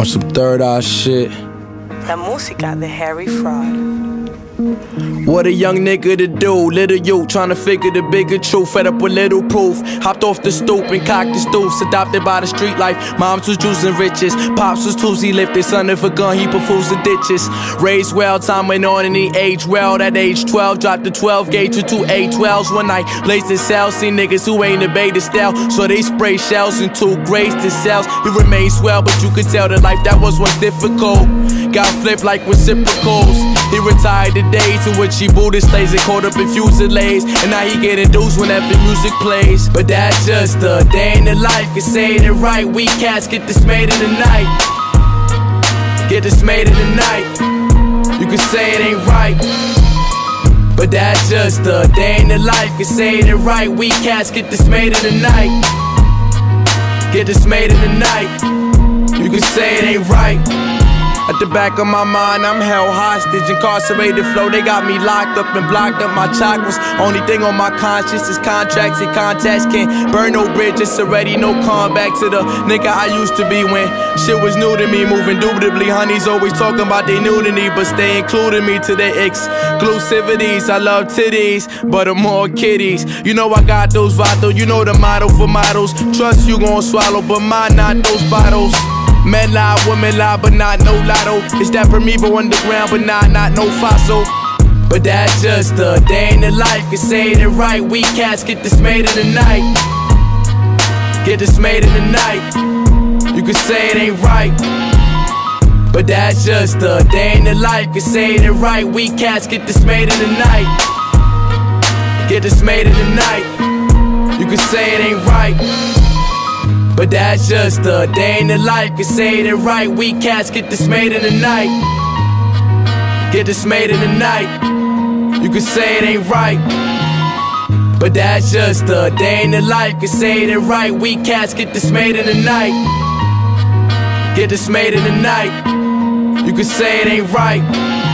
On some third eye shit. La música de Harry Fraud. What a young nigga to do, little you trying to figure the bigger truth, fed up with little proof. Hopped off the stoop and cocked his deuce, adopted by the street life. Moms was juicing riches, pops was Tuesday lifted, son of a gun, he fools in ditches. Raised well, time went on and he aged well. At age 12, dropped the 12 gauge with two A12s one night. Blazed in cells, see niggas who ain't the style, so they spray shells into grades to cells. He remains well, but you could tell the life that was once difficult. Got flipped like reciprocals. He retired the days in which he Buddhist stays and caught up in fusillades. And now he getting dues whenever music plays. But that's just a day in the life. Can say it right. We cats get this made in the night. Get this made in the night. You can say it ain't right. But that's just a day in the life. Can say it right. We cats get this made in the night. Get this made in the night. You can say it ain't right. At the back of my mind, I'm held hostage, incarcerated flow. They got me locked up and blocked up my chakras. Only thing on my conscience is contracts and contacts. Can't burn no bridges already, no comeback to the nigga I used to be when shit was new to me. Moving indubitably, honeys always talking about they nudity, but stay including me to their exclusivities. I love titties, but I'm more kitties. You know I got those vital, you know the motto for models. Trust you gon' swallow, but mine not those bottles. Men lie, women lie, but not no lotto. It's that Pro Era underground, but not, not no fossil. But that's just a day in the life. Can say it right. We cats get this made in the night. Get this made in the night. You can say it ain't right. But that's just a day in the life. Can say it right. We cats get this made in the night. Get this made in the night. You can say it ain't right. But that's just a day in the life. Can say it right. We cats get this made in the night. Get this made in the night. You can say it ain't right. But that's just a day in the life. Can say it right. We cats get this made in the night. Get this made in the night. You can say it ain't right.